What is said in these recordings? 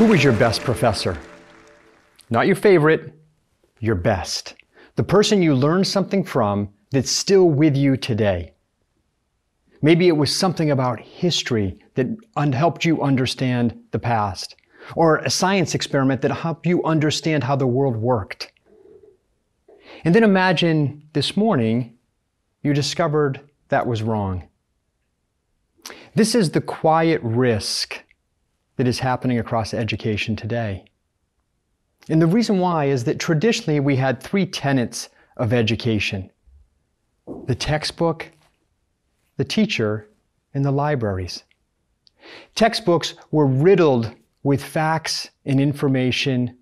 Who was your best professor? Not your favorite, your best. The person you learned something from that's still with you today. Maybe it was something about history that helped you understand the past, or a science experiment that helped you understand how the world worked. And then imagine this morning you discovered that was wrong. This is the quiet risk that is happening across education today. And the reason why is that traditionally we had three tenets of education the textbook, the teacher, and the libraries. Textbooks were riddled with facts and information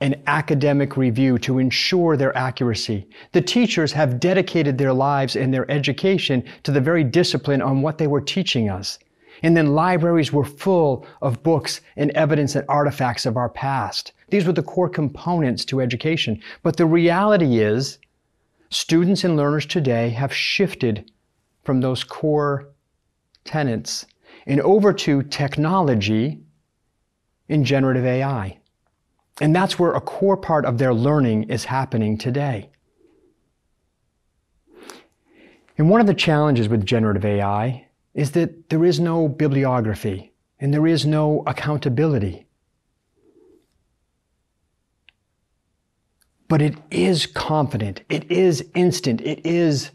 and academic review to ensure their accuracy. The teachers have dedicated their lives and their education to the very discipline on what they were teaching us. And then libraries were full of books and evidence and artifacts of our past. These were the core components to education. But the reality is, students and learners today have shifted from those core tenets and over to technology in generative AI. And that's where a core part of their learning is happening today. And one of the challenges with generative AI is that there is no bibliography and there is no accountability. But it is confident, it is instant, it is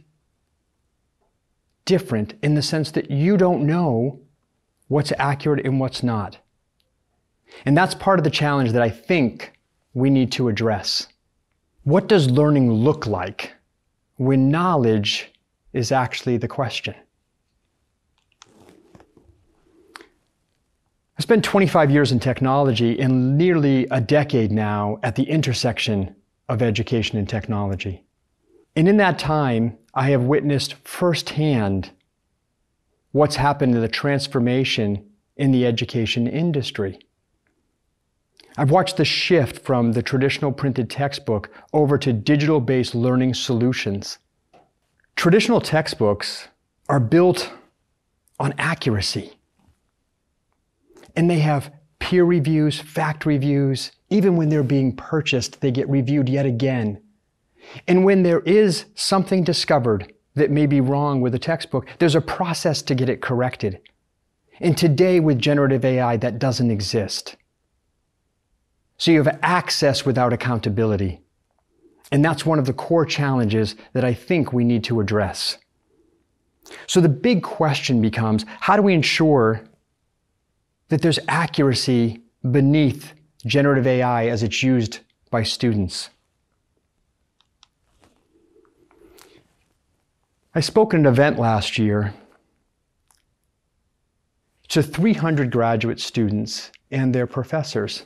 different in the sense that you don't know what's accurate and what's not. And that's part of the challenge that I think we need to address. What does learning look like when knowledge is actually the question? I spent 25 years in technology and nearly a decade now at the intersection of education and technology. And in that time, I have witnessed firsthand what's happened to the transformation in the education industry. I've watched the shift from the traditional printed textbook over to digital based learning solutions. Traditional textbooks are built on accuracy and they have peer reviews, fact reviews. Even when they're being purchased, they get reviewed yet again. And when there is something discovered that may be wrong with a textbook, there's a process to get it corrected. And today with generative AI, that doesn't exist. So you have access without accountability. And that's one of the core challenges that I think we need to address. So the big question becomes, how do we ensure that there's accuracy beneath generative AI as it's used by students. I spoke at an event last year to 300 graduate students and their professors.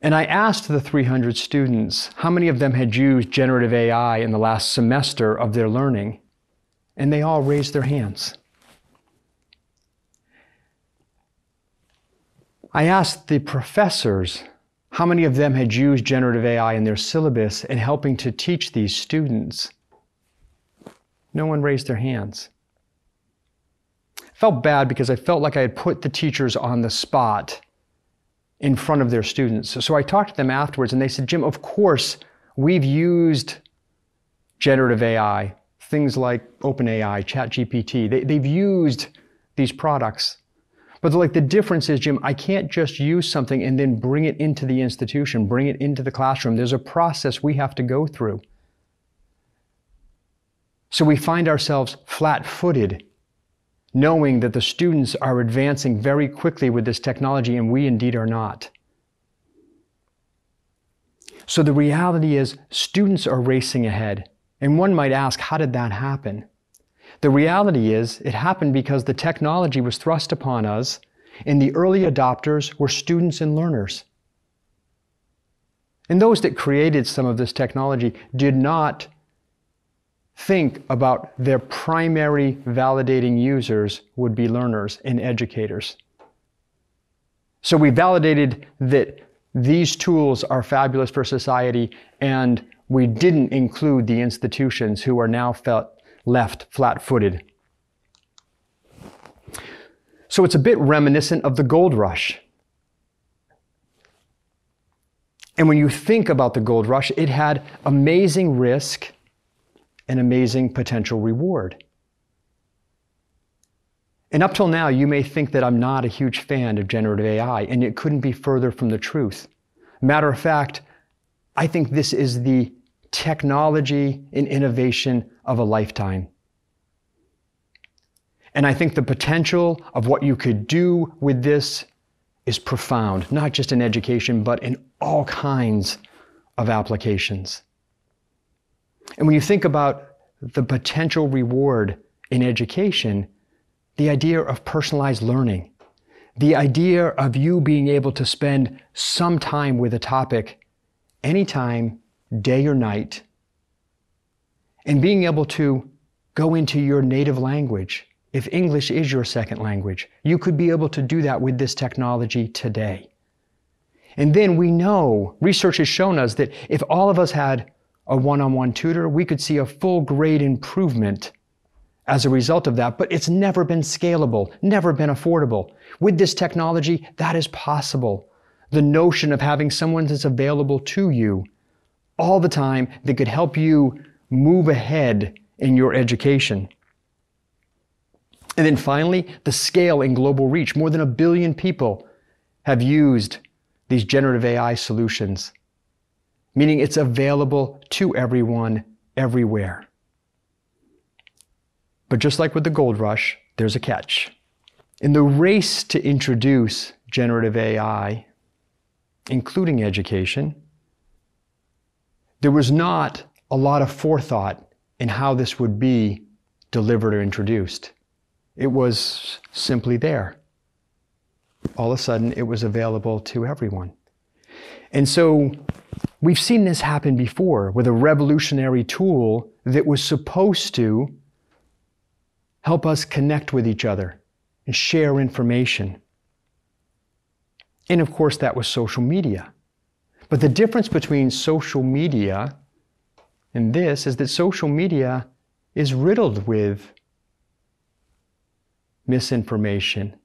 And I asked the 300 students how many of them had used generative AI in the last semester of their learning, and they all raised their hands. I asked the professors how many of them had used generative AI in their syllabus in helping to teach these students. No one raised their hands. I felt bad because I felt like I had put the teachers on the spot in front of their students. So I talked to them afterwards and they said, Jim, of course, we've used generative AI, things like OpenAI, ChatGPT. They, they've used these products but like the difference is, Jim, I can't just use something and then bring it into the institution, bring it into the classroom. There's a process we have to go through. So we find ourselves flat footed, knowing that the students are advancing very quickly with this technology and we indeed are not. So the reality is, students are racing ahead. And one might ask, how did that happen? The reality is, it happened because the technology was thrust upon us, and the early adopters were students and learners. And those that created some of this technology did not think about their primary validating users would be learners and educators. So we validated that these tools are fabulous for society, and we didn't include the institutions who are now felt left flat footed. So it's a bit reminiscent of the gold rush. And when you think about the gold rush, it had amazing risk and amazing potential reward. And up till now, you may think that I'm not a huge fan of generative AI, and it couldn't be further from the truth. Matter of fact, I think this is the technology and innovation of a lifetime. And I think the potential of what you could do with this is profound, not just in education, but in all kinds of applications. And when you think about the potential reward in education, the idea of personalized learning, the idea of you being able to spend some time with a topic anytime, day or night, and being able to go into your native language. If English is your second language, you could be able to do that with this technology today. And then we know, research has shown us that if all of us had a one on one tutor, we could see a full grade improvement as a result of that, but it's never been scalable, never been affordable. With this technology, that is possible. The notion of having someone that's available to you all the time that could help you move ahead in your education. And then finally, the scale and global reach. More than a billion people have used these generative AI solutions, meaning it's available to everyone everywhere. But just like with the gold rush, there's a catch. In the race to introduce generative AI, including education, there was not a lot of forethought in how this would be delivered or introduced. It was simply there. All of a sudden, it was available to everyone. And so we've seen this happen before with a revolutionary tool that was supposed to help us connect with each other and share information. And of course, that was social media. But the difference between social media and this is that social media is riddled with misinformation.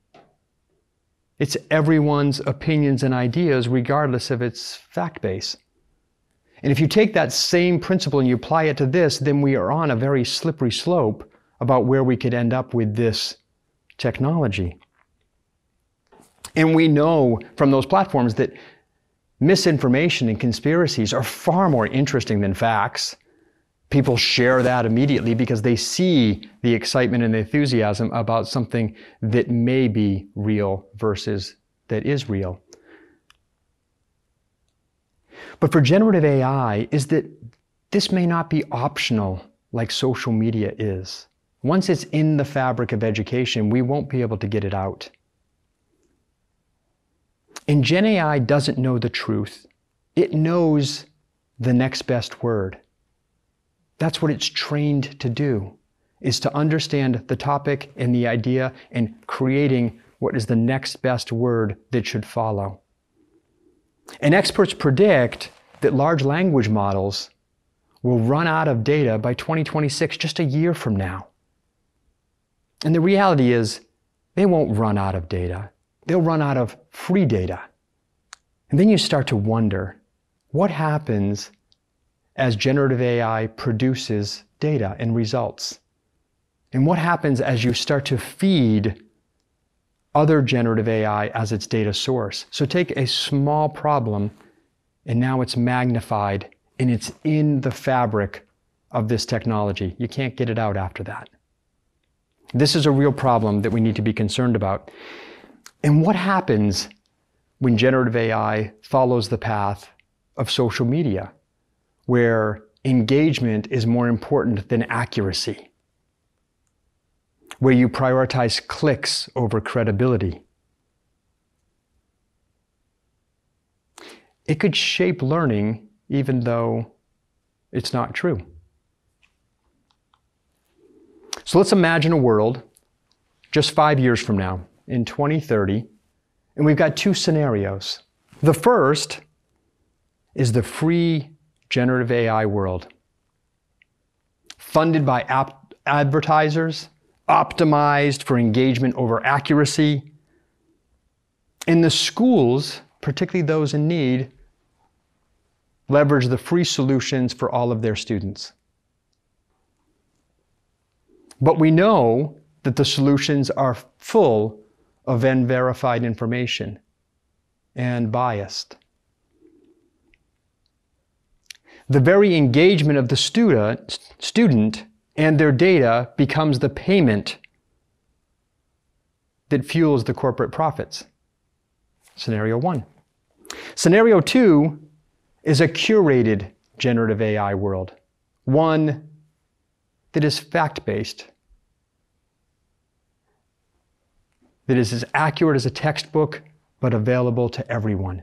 It's everyone's opinions and ideas, regardless of its fact base. And if you take that same principle and you apply it to this, then we are on a very slippery slope about where we could end up with this technology. And we know from those platforms that misinformation and conspiracies are far more interesting than facts. People share that immediately because they see the excitement and the enthusiasm about something that may be real versus that is real. But for generative AI, is that this may not be optional like social media is. Once it's in the fabric of education, we won't be able to get it out. And Gen AI doesn't know the truth. It knows the next best word. That's what it's trained to do, is to understand the topic and the idea and creating what is the next best word that should follow. And experts predict that large language models will run out of data by 2026, just a year from now. And the reality is, they won't run out of data. They'll run out of free data. And then you start to wonder what happens as generative AI produces data and results? And what happens as you start to feed other generative AI as its data source? So take a small problem and now it's magnified and it's in the fabric of this technology. You can't get it out after that. This is a real problem that we need to be concerned about. And what happens when generative AI follows the path of social media, where engagement is more important than accuracy, where you prioritize clicks over credibility? It could shape learning even though it's not true. So let's imagine a world just five years from now, in 2030, and we've got two scenarios. The first is the free generative AI world, funded by advertisers, optimized for engagement over accuracy. In the schools, particularly those in need, leverage the free solutions for all of their students. But we know that the solutions are full of unverified information and biased. The very engagement of the student, student and their data becomes the payment that fuels the corporate profits. Scenario one. Scenario two is a curated generative AI world, one that is fact based, that is as accurate as a textbook, but available to everyone.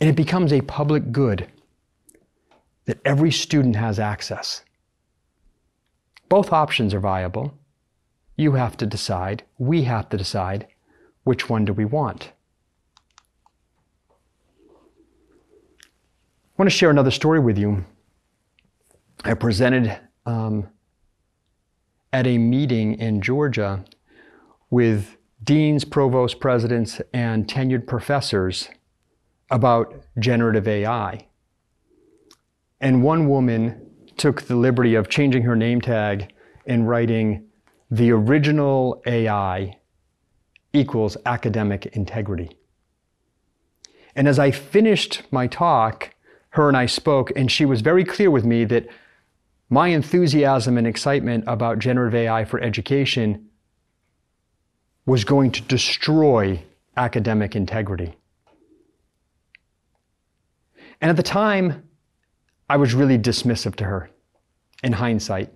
And it becomes a public good that every student has access. Both options are viable. You have to decide, we have to decide, which one do we want? I want to share another story with you. I presented um, at a meeting in Georgia with deans, provost presidents, and tenured professors about generative AI. And one woman took the liberty of changing her name tag and writing, the original AI equals academic integrity. And as I finished my talk, her and I spoke, and she was very clear with me that my enthusiasm and excitement about generative AI for education was going to destroy academic integrity. And at the time, I was really dismissive to her in hindsight.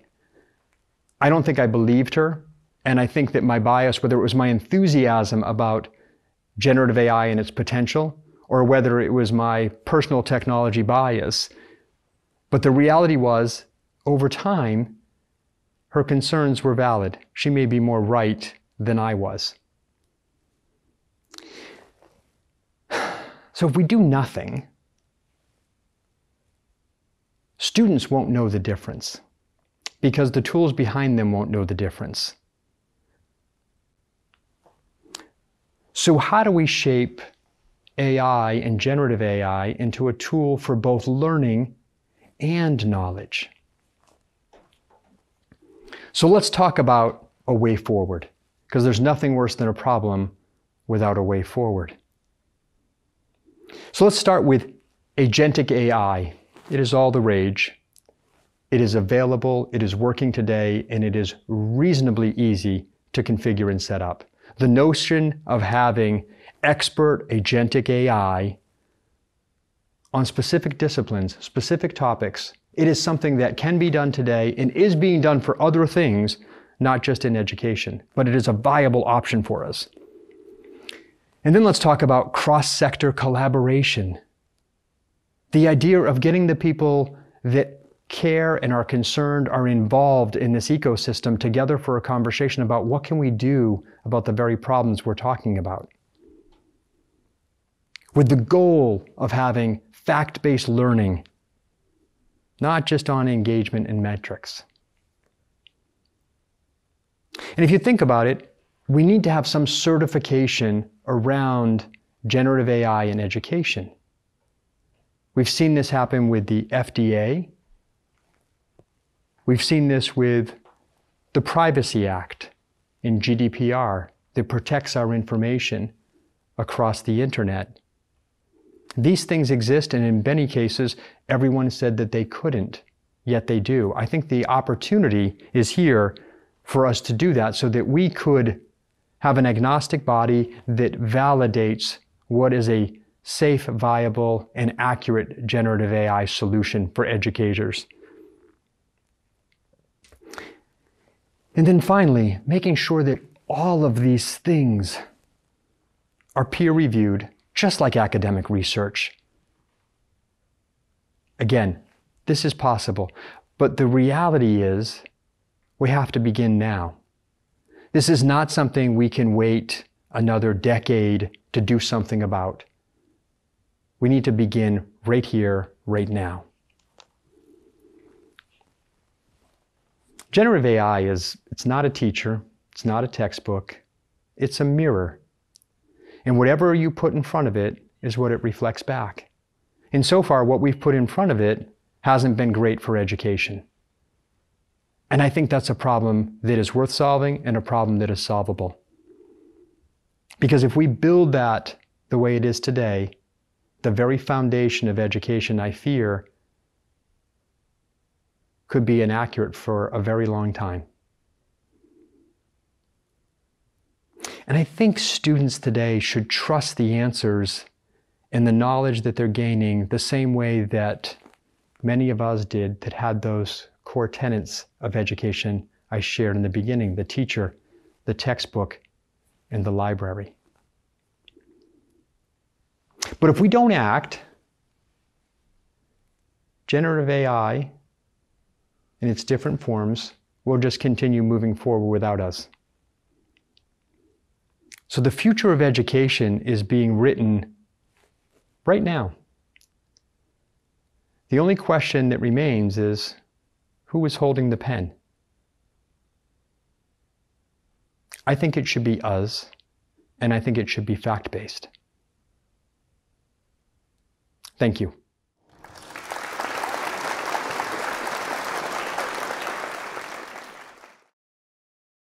I don't think I believed her. And I think that my bias, whether it was my enthusiasm about generative AI and its potential, or whether it was my personal technology bias, but the reality was over time, her concerns were valid. She may be more right than I was. So if we do nothing, students won't know the difference because the tools behind them won't know the difference. So, how do we shape AI and generative AI into a tool for both learning and knowledge? So let's talk about a way forward, because there's nothing worse than a problem without a way forward. So let's start with agentic AI. It is all the rage. It is available, it is working today, and it is reasonably easy to configure and set up. The notion of having expert agentic AI on specific disciplines, specific topics, it is something that can be done today and is being done for other things, not just in education, but it is a viable option for us. And then let's talk about cross sector collaboration. The idea of getting the people that care and are concerned are involved in this ecosystem together for a conversation about what can we do about the very problems we're talking about with the goal of having fact-based learning not just on engagement and metrics. And if you think about it, we need to have some certification around generative AI in education. We've seen this happen with the FDA. We've seen this with the Privacy Act in GDPR that protects our information across the internet. These things exist, and in many cases, everyone said that they couldn't, yet they do. I think the opportunity is here for us to do that so that we could have an agnostic body that validates what is a safe, viable, and accurate generative AI solution for educators. And then finally, making sure that all of these things are peer reviewed just like academic research. Again, this is possible, but the reality is we have to begin now. This is not something we can wait another decade to do something about. We need to begin right here, right now. Generative AI is it's not a teacher, it's not a textbook, it's a mirror. And whatever you put in front of it is what it reflects back. And so far, what we've put in front of it hasn't been great for education. And I think that's a problem that is worth solving and a problem that is solvable. Because if we build that the way it is today, the very foundation of education, I fear, could be inaccurate for a very long time. And I think students today should trust the answers and the knowledge that they're gaining the same way that many of us did that had those core tenets of education I shared in the beginning the teacher, the textbook, and the library. But if we don't act, generative AI in its different forms will just continue moving forward without us. So the future of education is being written right now. The only question that remains is who is holding the pen? I think it should be us, and I think it should be fact based. Thank you.